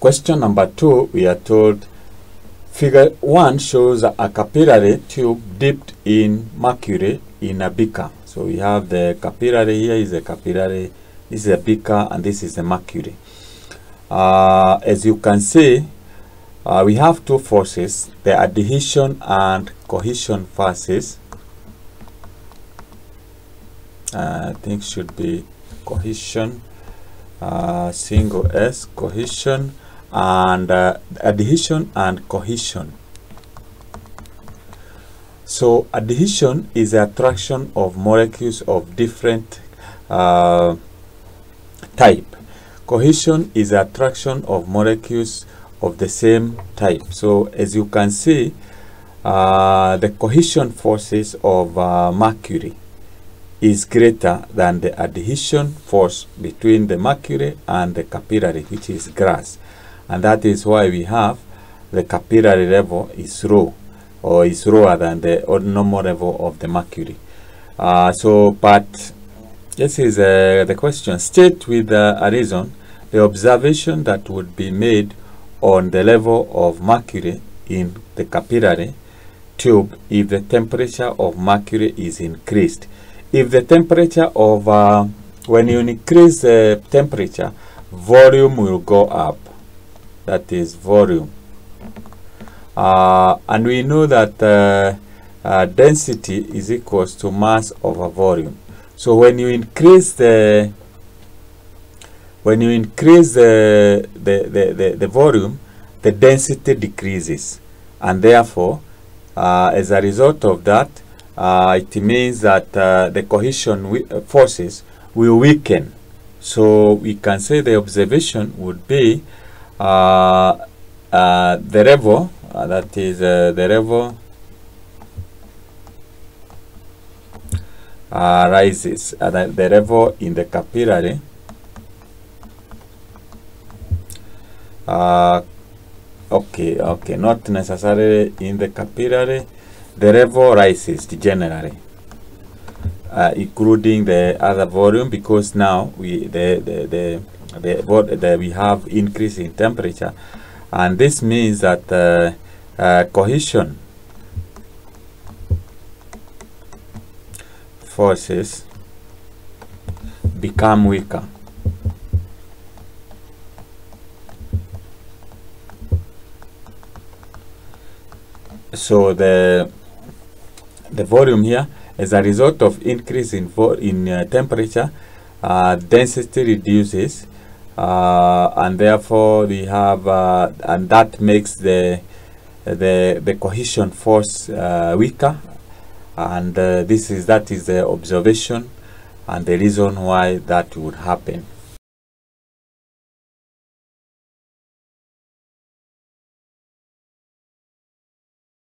Question number two, we are told figure one shows a capillary tube dipped in mercury in a beaker. So we have the capillary here is a capillary, this is a beaker, and this is the mercury. Uh, as you can see, uh, we have two forces, the adhesion and cohesion forces. Uh, I think should be cohesion, uh, single S, cohesion, and uh, adhesion and cohesion. So adhesion is the attraction of molecules of different uh, type. Cohesion is the attraction of molecules of the same type. So as you can see, uh, the cohesion forces of uh, mercury is greater than the adhesion force between the mercury and the capillary, which is grass. And that is why we have the capillary level is low or is lower than the normal level of the mercury. Uh, so, but this is uh, the question. State with uh, a reason the observation that would be made on the level of mercury in the capillary tube if the temperature of mercury is increased. If the temperature of, uh, when you increase the temperature, volume will go up. That is volume. Uh, and we know that uh, uh, density is equals to mass over volume. So when you increase the when you increase the, the, the, the, the volume, the density decreases. And therefore, uh, as a result of that, uh, it means that uh, the cohesion forces will weaken. So we can say the observation would be uh, uh, the level, uh, that is the level rises, the, the level in the capillary uh, okay okay not necessarily in the capillary the level rises generally uh, including the other volume because now we the the the, the, the we have increase in temperature. And this means that uh, uh, cohesion forces become weaker. So the the volume here as a result of increase in in uh, temperature. Uh, density reduces uh, and therefore we have uh, and that makes the the the cohesion force uh, weaker. And uh, this is that is the observation and the reason why that would happen